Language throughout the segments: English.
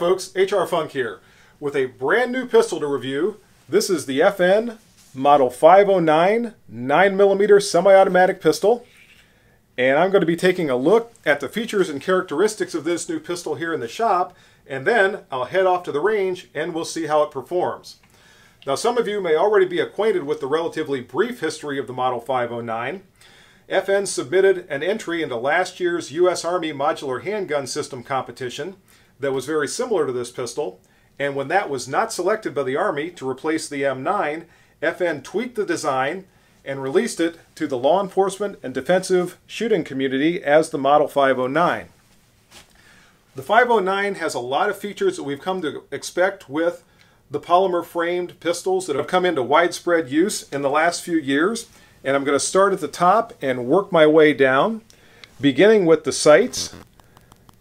Folks, HR Funk here with a brand new pistol to review. This is the FN Model 509 9mm semi-automatic pistol. And I'm going to be taking a look at the features and characteristics of this new pistol here in the shop, and then I'll head off to the range and we'll see how it performs. Now some of you may already be acquainted with the relatively brief history of the Model 509. FN submitted an entry into last year's U.S. Army Modular Handgun System competition that was very similar to this pistol, and when that was not selected by the Army to replace the M9, FN tweaked the design and released it to the law enforcement and defensive shooting community as the Model 509. The 509 has a lot of features that we've come to expect with the polymer framed pistols that have come into widespread use in the last few years. And I'm going to start at the top and work my way down, beginning with the sights. Mm-hmm.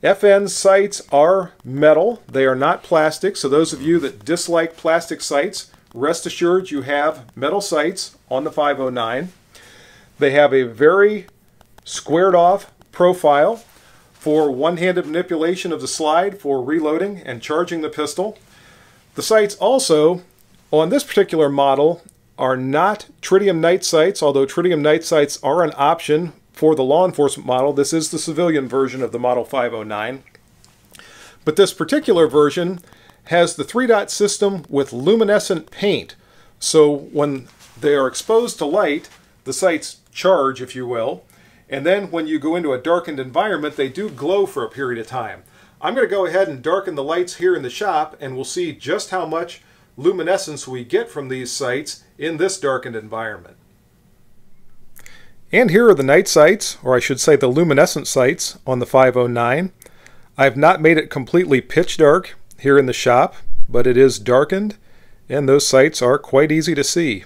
FN sights are metal. They are not plastic. So those of you that dislike plastic sights, rest assured you have metal sights on the 509. They have a very squared off profile for one-handed manipulation of the slide for reloading and charging the pistol. The sights also, on this particular model, are not tritium night sights, although tritium night sights are an option for the law enforcement model. This is the civilian version of the Model 509. But this particular version has the three dot system with luminescent paint. So when they are exposed to light, the sights charge, if you will. And then when you go into a darkened environment, they do glow for a period of time. I'm going to go ahead and darken the lights here in the shop, and we'll see just how much luminescence we get from these sights in this darkened environment. And here are the night sights, or I should say the luminescent sights on the 509. I've not made it completely pitch dark here in the shop, but it is darkened, and those sights are quite easy to see.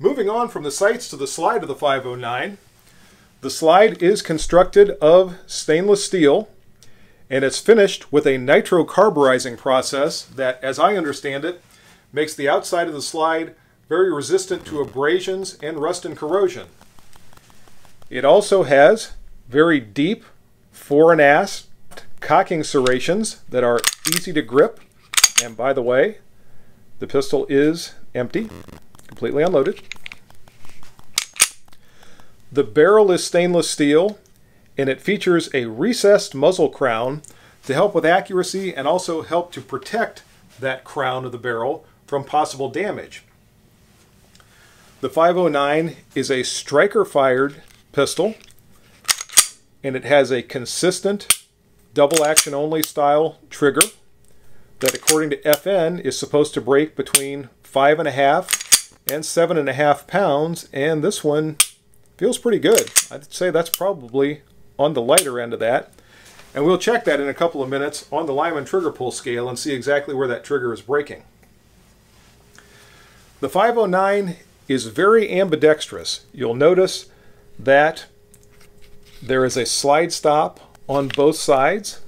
Moving on from the sights to the slide of the 509, the slide is constructed of stainless steel, and it's finished with a nitrocarburizing process that, as I understand it, makes the outside of the slide very resistant to abrasions and rust and corrosion. It also has very deep fore and aft cocking serrations that are easy to grip. And by the way, the pistol is empty, completely unloaded. The barrel is stainless steel and it features a recessed muzzle crown to help with accuracy and also help to protect that crown of the barrel from possible damage. The 509 is a striker fired pistol and it has a consistent double action only style trigger that according to FN is supposed to break between five and a half and seven and a half pounds and this one feels pretty good. I'd say that's probably on the lighter end of that. And we'll check that in a couple of minutes on the Lyman trigger pull scale and see exactly where that trigger is breaking. The 509 is very ambidextrous. You'll notice that there is a slide stop on both sides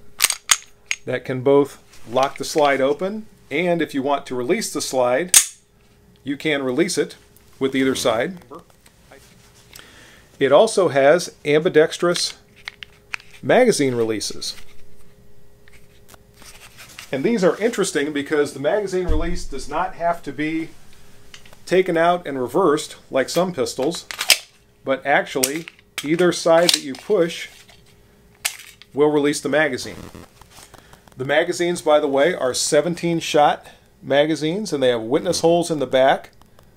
that can both lock the slide open and if you want to release the slide you can release it with either side. It also has ambidextrous magazine releases. And these are interesting because the magazine release does not have to be taken out and reversed like some pistols, but actually either side that you push will release the magazine. The magazines, by the way, are 17 shot magazines and they have witness holes in the back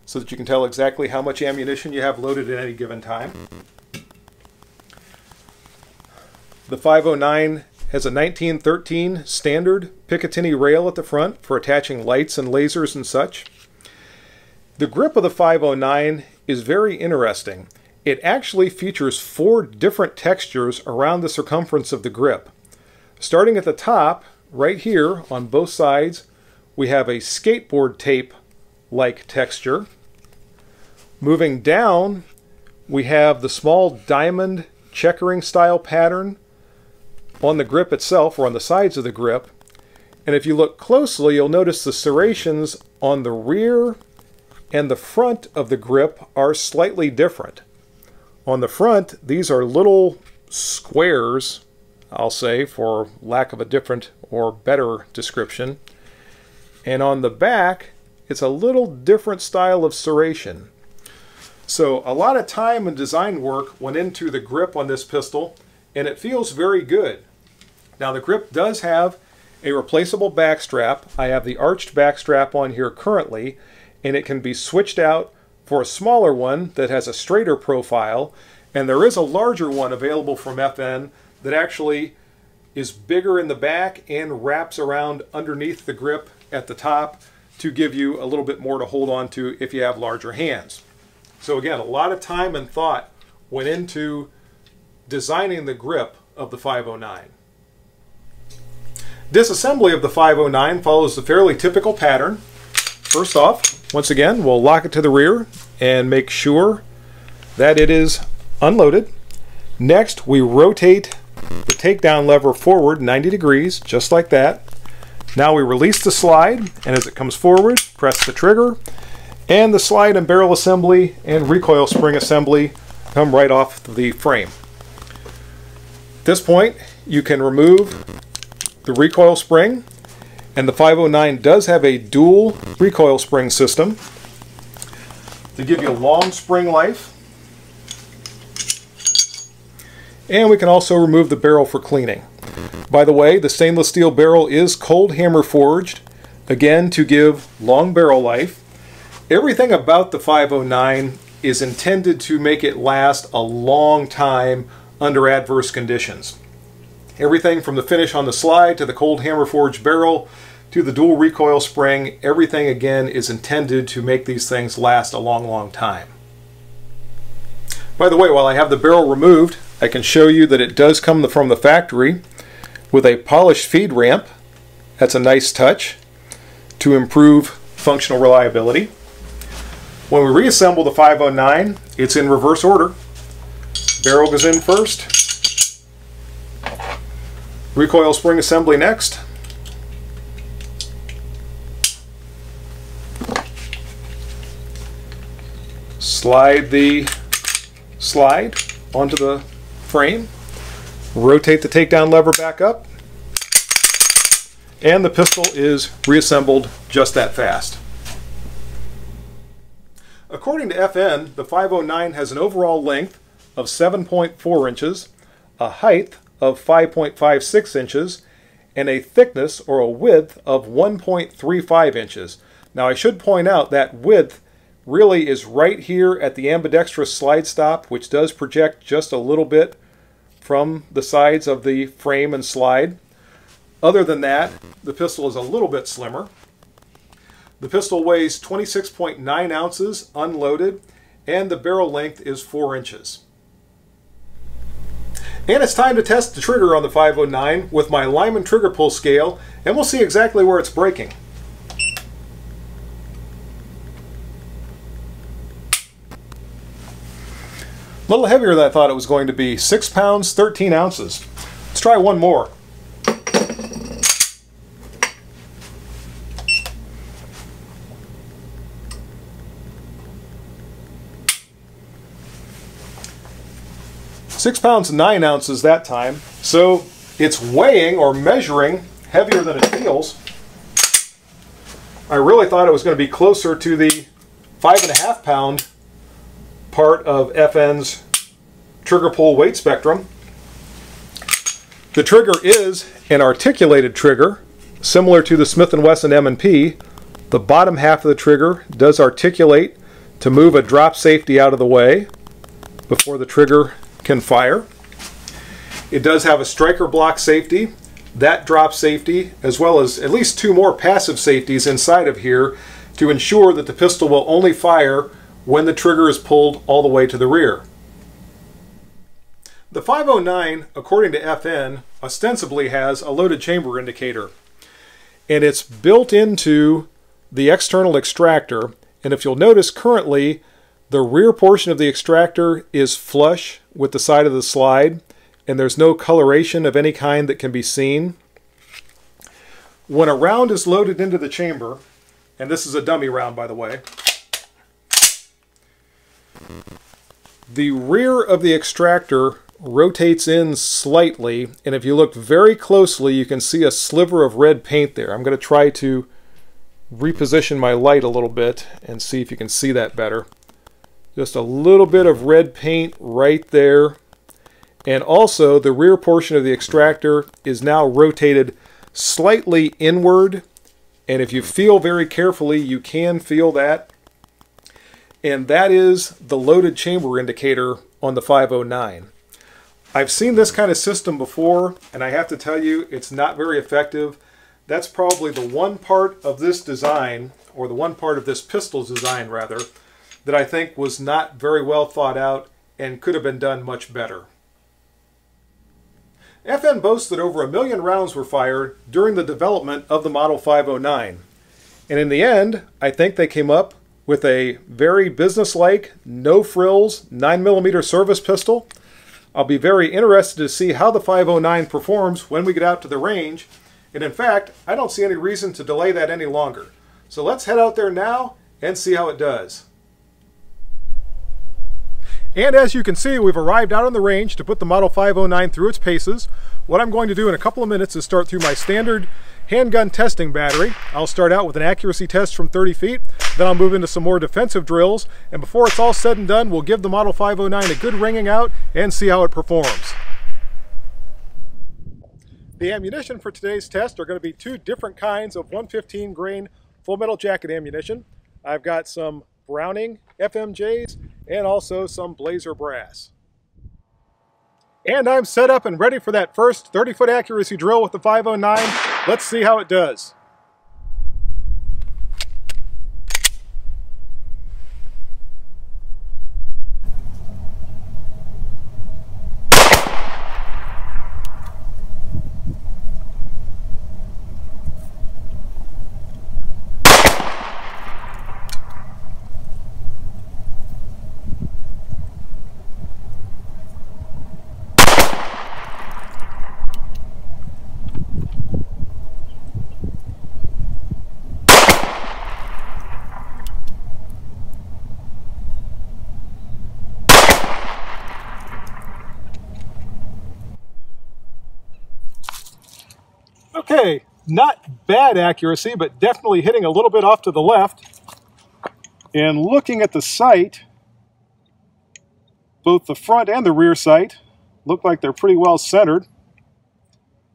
so that you can tell exactly how much ammunition you have loaded at any given time. The 509 has a 1913 standard Picatinny rail at the front for attaching lights and lasers and such. The grip of the 509 is very interesting. It actually features four different textures around the circumference of the grip. Starting at the top, right here on both sides, we have a skateboard tape-like texture. Moving down, we have the small diamond checkering style pattern on the grip itself or on the sides of the grip. And if you look closely, you'll notice the serrations on the rear and the front of the grip are slightly different. On the front, these are little squares, I'll say, for lack of a different or better description. And on the back, it's a little different style of serration. So a lot of time and design work went into the grip on this pistol, and it feels very good. Now the grip does have a replaceable backstrap. I have the arched backstrap on here currently, and it can be switched out for a smaller one that has a straighter profile, and there is a larger one available from FN that actually is bigger in the back and wraps around underneath the grip at the top to give you a little bit more to hold on to if you have larger hands. So again, a lot of time and thought went into designing the grip of the 509. Disassembly of the 509 follows the fairly typical pattern. First off, once again, we'll lock it to the rear and make sure that it is unloaded. Next, we rotate the takedown lever forward 90 degrees, just like that. Now we release the slide, and as it comes forward, press the trigger, and the slide and barrel assembly and recoil spring assembly come right off the frame. At this point, you can remove the recoil spring, and the 509 does have a dual recoil spring system to give you a long spring life. And we can also remove the barrel for cleaning. By the way, the stainless steel barrel is cold hammer forged, again to give long barrel life. Everything about the 509 is intended to make it last a long time under adverse conditions. Everything from the finish on the slide to the cold hammer forged barrel to the dual recoil spring, everything again is intended to make these things last a long, long time. By the way, while I have the barrel removed, I can show you that it does come from the factory with a polished feed ramp. That's a nice touch to improve functional reliability. When we reassemble the 509, it's in reverse order. Barrel goes in first, Recoil spring assembly next. Slide the slide onto the frame. Rotate the takedown lever back up. And the pistol is reassembled just that fast. According to FN, the 509 has an overall length of 7.4 inches, a height of 5.56 inches and a thickness or a width of 1.35 inches. Now I should point out that width really is right here at the ambidextrous slide stop which does project just a little bit from the sides of the frame and slide. Other than that, the pistol is a little bit slimmer. The pistol weighs 26.9 ounces unloaded and the barrel length is 4 inches. And it's time to test the trigger on the 509 with my Lyman trigger pull scale, and we'll see exactly where it's breaking. A little heavier than I thought it was going to be. 6 pounds, 13 ounces. Let's try one more. Six pounds nine ounces that time. So it's weighing or measuring heavier than it feels. I really thought it was going to be closer to the five and a half pound part of FN's trigger pull weight spectrum. The trigger is an articulated trigger, similar to the Smith & Wesson M&P. The bottom half of the trigger does articulate to move a drop safety out of the way before the trigger can fire. It does have a striker block safety, that drop safety, as well as at least two more passive safeties inside of here to ensure that the pistol will only fire when the trigger is pulled all the way to the rear. The 509, according to FN, ostensibly has a loaded chamber indicator. And it's built into the external extractor. And if you'll notice currently, the rear portion of the extractor is flush with the side of the slide and there's no coloration of any kind that can be seen. When a round is loaded into the chamber, and this is a dummy round by the way, the rear of the extractor rotates in slightly, and if you look very closely, you can see a sliver of red paint there. I'm going to try to reposition my light a little bit and see if you can see that better. Just a little bit of red paint right there. And also the rear portion of the extractor is now rotated slightly inward. And if you feel very carefully, you can feel that. And that is the loaded chamber indicator on the 509. I've seen this kind of system before, and I have to tell you, it's not very effective. That's probably the one part of this design, or the one part of this pistol's design rather, that I think was not very well thought out and could have been done much better. FN boasts that over a million rounds were fired during the development of the Model 509. And in the end, I think they came up with a very businesslike, no frills 9mm service pistol. I'll be very interested to see how the 509 performs when we get out to the range. And in fact, I don't see any reason to delay that any longer. So let's head out there now and see how it does. And as you can see, we've arrived out on the range to put the Model 509 through its paces. What I'm going to do in a couple of minutes is start through my standard handgun testing battery. I'll start out with an accuracy test from 30 feet, then I'll move into some more defensive drills, and before it's all said and done, we'll give the Model 509 a good wringing out and see how it performs. The ammunition for today's test are going to be two different kinds of 115 grain full metal jacket ammunition. I've got some Browning FMJs and also some Blazer brass. And I'm set up and ready for that first 30 foot accuracy drill with the 509. Let's see how it does. Okay, not bad accuracy, but definitely hitting a little bit off to the left. And looking at the sight, both the front and the rear sight look like they're pretty well centered.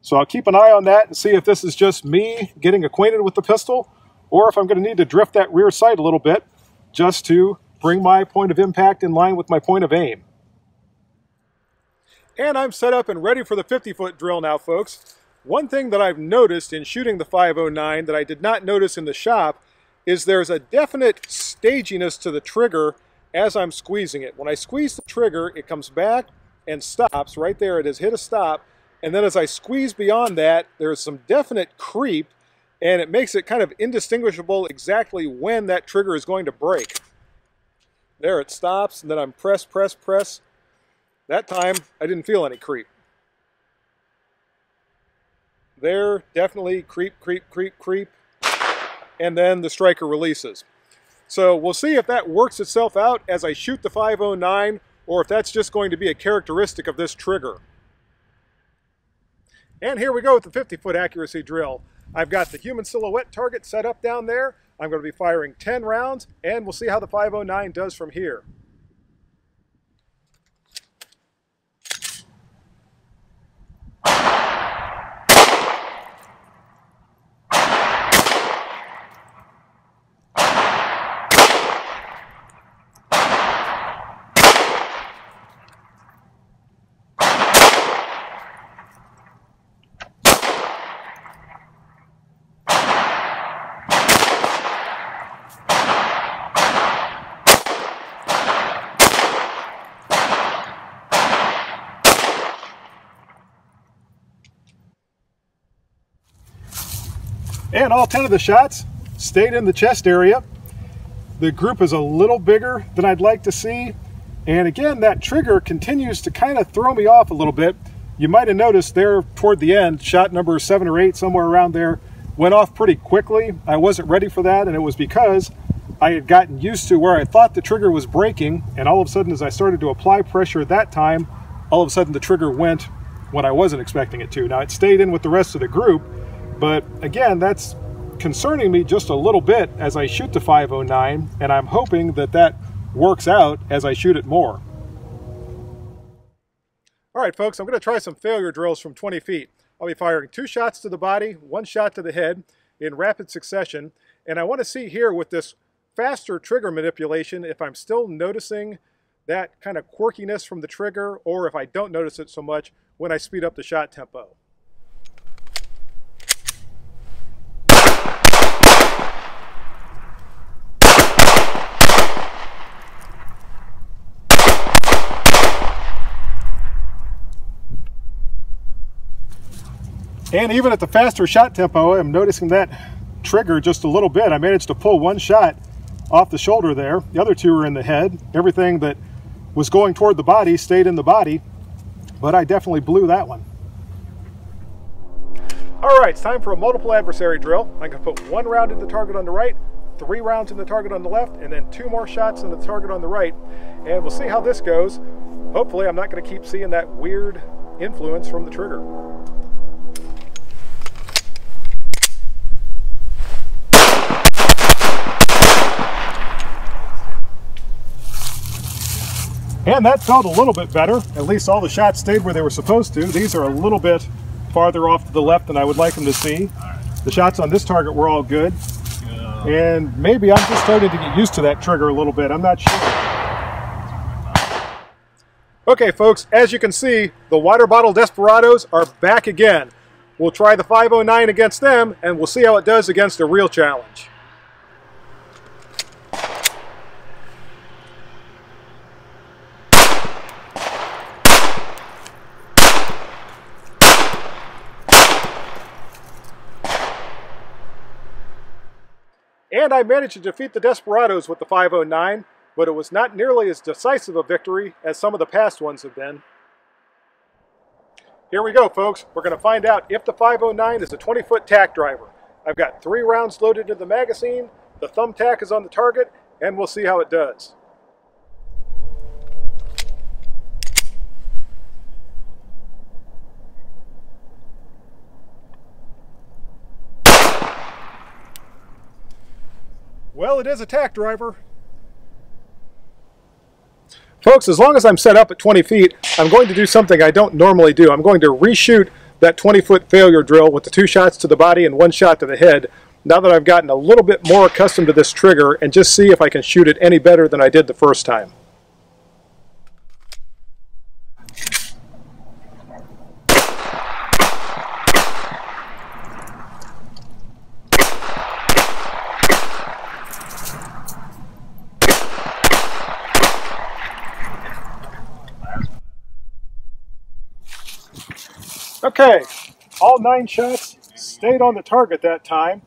So I'll keep an eye on that and see if this is just me getting acquainted with the pistol or if I'm going to need to drift that rear sight a little bit just to bring my point of impact in line with my point of aim. And I'm set up and ready for the 50 foot drill now, folks. One thing that I've noticed in shooting the 509 that I did not notice in the shop is there's a definite staginess to the trigger as I'm squeezing it. When I squeeze the trigger, it comes back and stops. Right there, it has hit a stop. And then as I squeeze beyond that, there's some definite creep and it makes it kind of indistinguishable exactly when that trigger is going to break. There it stops, and then I'm press, press, press. That time, I didn't feel any creep. There, definitely creep, creep, creep, creep. And then the striker releases. So we'll see if that works itself out as I shoot the 509 or if that's just going to be a characteristic of this trigger. And here we go with the 50 foot accuracy drill. I've got the human silhouette target set up down there. I'm going to be firing 10 rounds and we'll see how the 509 does from here. And all 10 of the shots stayed in the chest area. The group is a little bigger than I'd like to see. And again, that trigger continues to kind of throw me off a little bit. You might have noticed there toward the end, shot number seven or eight, somewhere around there, went off pretty quickly. I wasn't ready for that, and it was because I had gotten used to where I thought the trigger was breaking, and all of a sudden as I started to apply pressure at that time, all of a sudden the trigger went when I wasn't expecting it to. Now it stayed in with the rest of the group, but again, that's concerning me just a little bit as I shoot the 509, and I'm hoping that that works out as I shoot it more. All right, folks, I'm going to try some failure drills from 20 feet. I'll be firing two shots to the body, one shot to the head in rapid succession, and I want to see here with this faster trigger manipulation if I'm still noticing that kind of quirkiness from the trigger or if I don't notice it so much when I speed up the shot tempo. And even at the faster shot tempo, I'm noticing that trigger just a little bit. I managed to pull one shot off the shoulder there. The other two are in the head. Everything that was going toward the body stayed in the body, but I definitely blew that one. All right, it's time for a multiple adversary drill. I'm gonna put one round in the target on the right, three rounds in the target on the left, and then two more shots in the target on the right. And we'll see how this goes. Hopefully I'm not gonna keep seeing that weird influence from the trigger. And that felt a little bit better. At least all the shots stayed where they were supposed to. These are a little bit farther off to the left than I would like them to see. The shots on this target were all good. And maybe I'm just starting to get used to that trigger a little bit. I'm not sure. Okay, folks, as you can see, the water bottle desperados are back again. We'll try the 509 against them, and we'll see how it does against a real challenge. And I managed to defeat the Desperados with the 509, but it was not nearly as decisive a victory as some of the past ones have been. Here we go, folks. We're going to find out if the 509 is a 20-foot tack driver. I've got three rounds loaded in the magazine, the thumbtack is on the target, and we'll see how it does. Well, it is a tack driver. Folks, as long as I'm set up at 20 feet, I'm going to do something I don't normally do. I'm going to reshoot that 20-foot failure drill with the two shots to the body and one shot to the head now that I've gotten a little bit more accustomed to this trigger and just see if I can shoot it any better than I did the first time. Okay, all nine shots stayed on the target that time,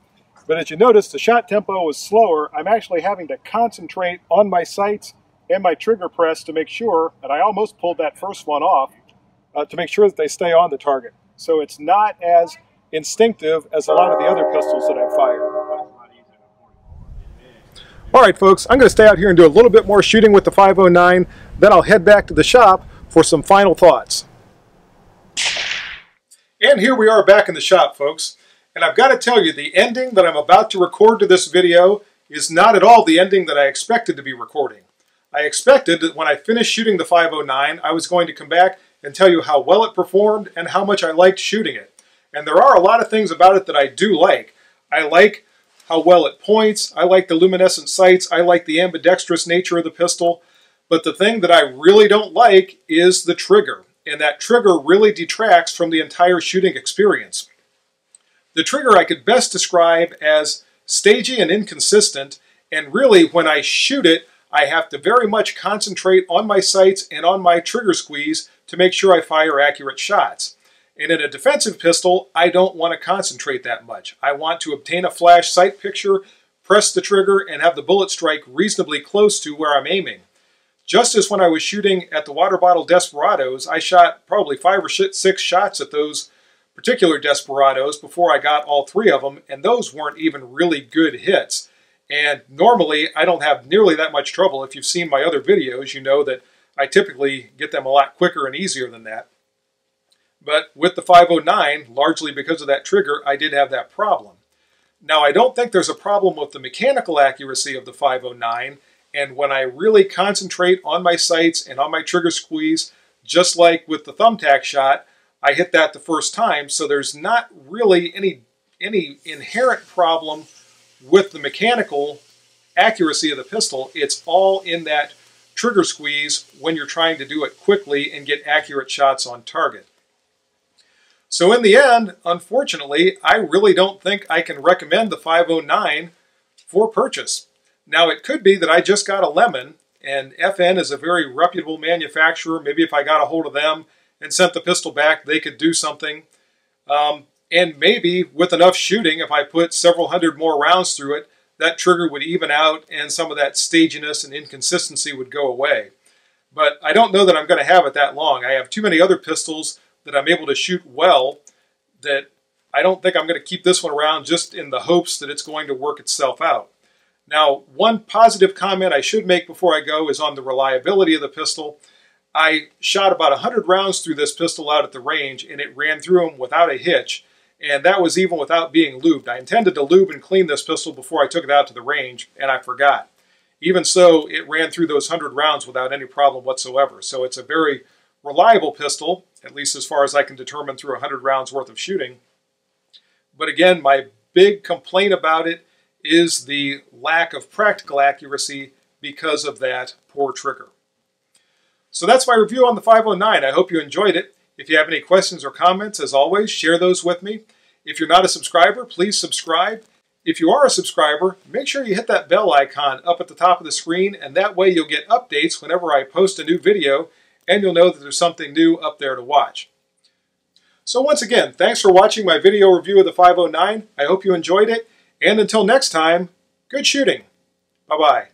but as you notice, the shot tempo was slower. I'm actually having to concentrate on my sights and my trigger press to make sure, and I almost pulled that first one off, uh, to make sure that they stay on the target. So it's not as instinctive as a lot of the other pistols that I've fired. All right, folks, I'm going to stay out here and do a little bit more shooting with the 509. Then I'll head back to the shop for some final thoughts. And here we are back in the shop, folks. And I've got to tell you, the ending that I'm about to record to this video is not at all the ending that I expected to be recording. I expected that when I finished shooting the 509, I was going to come back and tell you how well it performed and how much I liked shooting it. And there are a lot of things about it that I do like. I like how well it points, I like the luminescent sights, I like the ambidextrous nature of the pistol, but the thing that I really don't like is the trigger and that trigger really detracts from the entire shooting experience. The trigger I could best describe as stagey and inconsistent, and really when I shoot it, I have to very much concentrate on my sights and on my trigger squeeze to make sure I fire accurate shots. And in a defensive pistol, I don't want to concentrate that much. I want to obtain a flash sight picture, press the trigger, and have the bullet strike reasonably close to where I'm aiming. Just as when I was shooting at the water bottle Desperados, I shot probably five or six shots at those particular Desperados before I got all three of them, and those weren't even really good hits. And normally, I don't have nearly that much trouble. If you've seen my other videos, you know that I typically get them a lot quicker and easier than that. But with the 509, largely because of that trigger, I did have that problem. Now, I don't think there's a problem with the mechanical accuracy of the 509, and when I really concentrate on my sights and on my trigger squeeze, just like with the thumbtack shot, I hit that the first time, so there's not really any, any inherent problem with the mechanical accuracy of the pistol. It's all in that trigger squeeze when you're trying to do it quickly and get accurate shots on target. So in the end, unfortunately, I really don't think I can recommend the 509 for purchase. Now it could be that I just got a lemon and FN is a very reputable manufacturer. Maybe if I got a hold of them and sent the pistol back, they could do something. Um, and maybe with enough shooting, if I put several hundred more rounds through it, that trigger would even out and some of that staginess and inconsistency would go away. But I don't know that I'm going to have it that long. I have too many other pistols that I'm able to shoot well that I don't think I'm going to keep this one around just in the hopes that it's going to work itself out. Now, one positive comment I should make before I go is on the reliability of the pistol. I shot about 100 rounds through this pistol out at the range and it ran through them without a hitch and that was even without being lubed. I intended to lube and clean this pistol before I took it out to the range and I forgot. Even so, it ran through those 100 rounds without any problem whatsoever. So it's a very reliable pistol, at least as far as I can determine through 100 rounds worth of shooting. But again, my big complaint about it is the lack of practical accuracy because of that poor trigger. So that's my review on the 509. I hope you enjoyed it. If you have any questions or comments, as always, share those with me. If you're not a subscriber, please subscribe. If you are a subscriber, make sure you hit that bell icon up at the top of the screen, and that way you'll get updates whenever I post a new video and you'll know that there's something new up there to watch. So once again, thanks for watching my video review of the 509. I hope you enjoyed it, and until next time, good shooting. Bye-bye.